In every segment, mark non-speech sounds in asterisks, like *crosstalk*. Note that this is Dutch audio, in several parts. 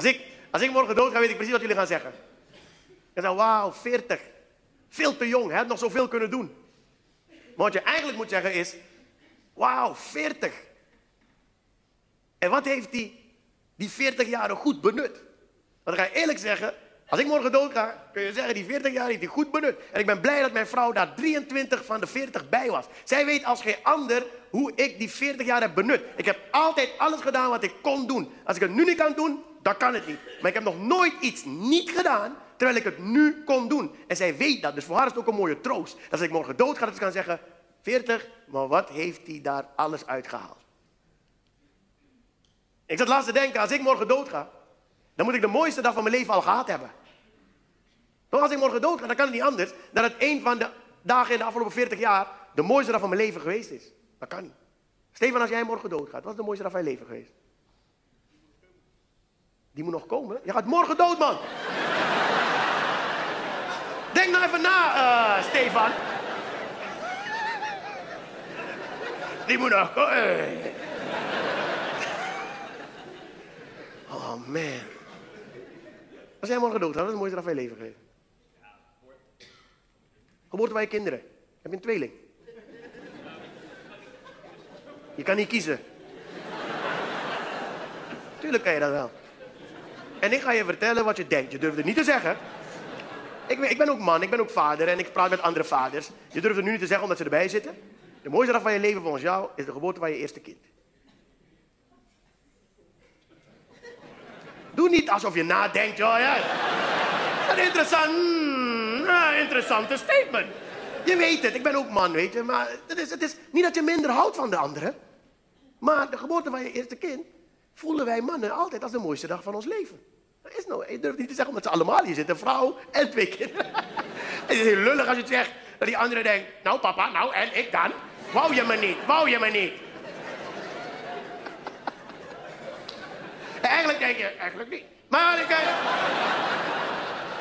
Als ik, als ik morgen dood ga, weet ik precies wat jullie gaan zeggen. Je zegt, wauw, 40. Veel te jong, had nog zoveel kunnen doen. Maar wat je eigenlijk moet zeggen is, wauw, 40. En wat heeft die, die 40 jaren goed benut? Want dan ga je eerlijk zeggen, als ik morgen dood ga, kun je zeggen, die 40 jaar heeft hij goed benut. En ik ben blij dat mijn vrouw daar 23 van de 40 bij was. Zij weet als geen ander hoe ik die 40 jaar heb benut. Ik heb altijd alles gedaan wat ik kon doen. Als ik het nu niet kan doen, dan kan het niet. Maar ik heb nog nooit iets niet gedaan terwijl ik het nu kon doen. En zij weet dat, dus voor haar is het ook een mooie troost. Dat als ik morgen dood ga, dat ze kan zeggen, 40, maar wat heeft hij daar alles uitgehaald? Ik zat laatst te denken, als ik morgen dood ga, dan moet ik de mooiste dag van mijn leven al gehad hebben. Toch als ik morgen dood ga, dan kan het niet anders dan het een van de dagen in de afgelopen 40 jaar de mooiste dag van mijn leven geweest is. Dat kan niet. Stefan, als jij morgen doodgaat, wat is de mooiste dag van je leven geweest? Die moet nog komen. Je gaat morgen dood, man. Denk nou even na, uh, Stefan. Die moet nog komen. Oh man. Als jij morgen dood wat is de mooiste dag van je leven geweest? Geboorte van je kinderen. Heb je een tweeling? Je kan niet kiezen. Tuurlijk kan je dat wel. En ik ga je vertellen wat je denkt. Je durft het niet te zeggen. Ik, ik ben ook man, ik ben ook vader en ik praat met andere vaders. Je durft het nu niet te zeggen omdat ze erbij zitten. De mooiste dag van je leven volgens jou is de geboorte van je eerste kind. Doe niet alsof je nadenkt, joh. Ja. Een interessant, mm, interessante statement. Je weet het, ik ben ook man, weet je. Maar is, het is niet dat je minder houdt van de anderen. Maar de geboorte van je eerste kind voelen wij mannen altijd als de mooiste dag van ons leven. Dat is nou, je durft niet te zeggen omdat ze allemaal hier zitten, vrouw en twee kinderen. *laughs* het is heel lullig als je het zegt dat die andere denkt, nou papa, nou en ik dan? Wou je me niet, wou je me niet. *laughs* eigenlijk denk je, eigenlijk niet. Maar ik,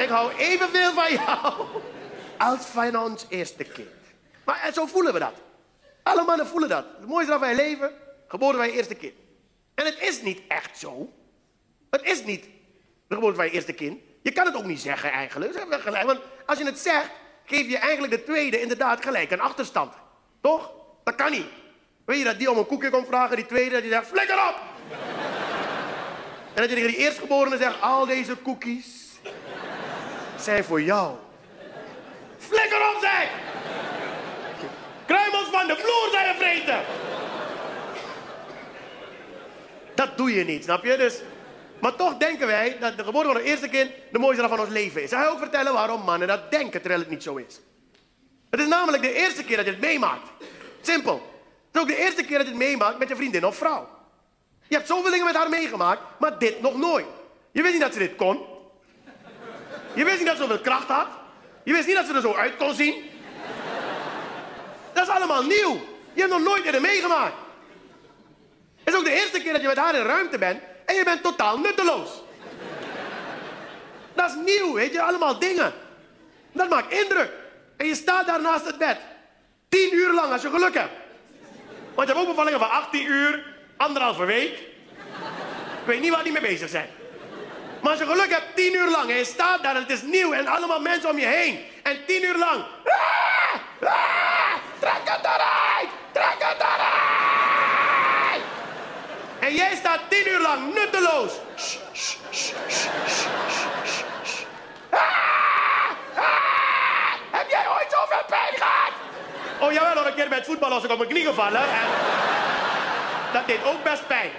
ik hou evenveel van jou *laughs* als van ons eerste kind. Maar en zo voelen we dat. Alle mannen voelen dat. Het mooiste van je leven, geboren je eerste kind. En het is niet echt zo. Het is niet de geboorte van je eerste kind. Je kan het ook niet zeggen eigenlijk. Want als je het zegt, geef je eigenlijk de tweede inderdaad gelijk een achterstand. Toch? Dat kan niet. Weet je dat die om een koekje komt vragen, die tweede, dat die zegt, flikker op! en dat je tegen die eerstgeborene zegt, al deze koekjes zijn voor jou. Flikker op, zeg! Kruimels van de vloer zijn vreten! Dat doe je niet, snap je? Dus, maar toch denken wij dat de geboorte van het eerste kind de mooiste dag van ons leven is. Hij ga ook vertellen waarom mannen dat denken terwijl het niet zo is. Het is namelijk de eerste keer dat je het meemaakt. Simpel. Het is ook de eerste keer dat je het meemaakt met je vriendin of vrouw. Je hebt zoveel dingen met haar meegemaakt, maar dit nog nooit. Je wist niet dat ze dit kon. Je wist niet dat ze zoveel kracht had. Je wist niet dat ze er zo uit kon zien. Dat is allemaal nieuw. Je hebt nog nooit eerder meegemaakt. Het is ook de eerste keer dat je met haar in ruimte bent en je bent totaal nutteloos. Dat is nieuw, weet je, allemaal dingen. Dat maakt indruk. En je staat daar naast het bed. Tien uur lang als je geluk hebt. Want je hebt ook van 18 uur, anderhalve week. Ik weet niet waar die mee bezig zijn. Maar als je geluk hebt, tien uur lang en je staat daar en het is nieuw en allemaal mensen om je heen. En tien uur lang. Nutteloos. Heb jij ooit zoveel pijn gehad? Oh jawel, nog een keer bij het voetbal als ik op mijn knie gevallen. En dat deed ook best pijn.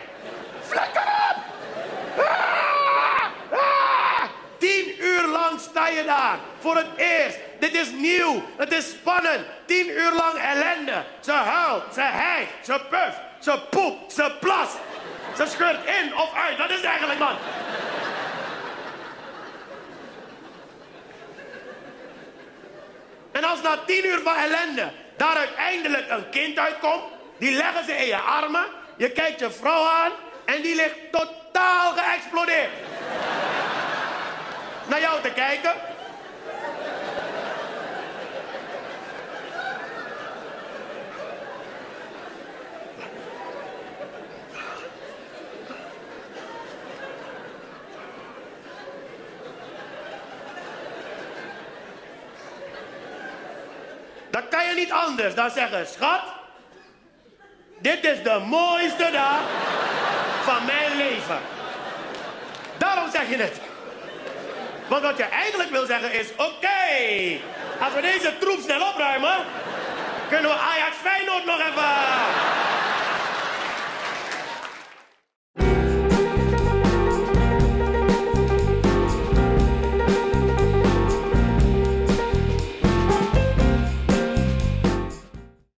Flikker op! Ah, ah. Tien uur lang sta je daar. Voor het eerst. Dit is nieuw. Het is spannend. Tien uur lang ellende. Ze huilt, ze hijgt, ze puft, ze poept, ze plast. Ze scheurt in of uit. Dat is het eigenlijk, man. En als na tien uur van ellende daar uiteindelijk een kind uitkomt, die leggen ze in je armen, je kijkt je vrouw aan en die ligt totaal geëxplodeerd. Naar jou te kijken. Dan kan je niet anders dan zeggen, schat, dit is de mooiste dag van mijn leven. Daarom zeg je het. Want wat je eigenlijk wil zeggen is, oké, als we deze troep snel opruimen, kunnen we Ajax Feyenoord nog even...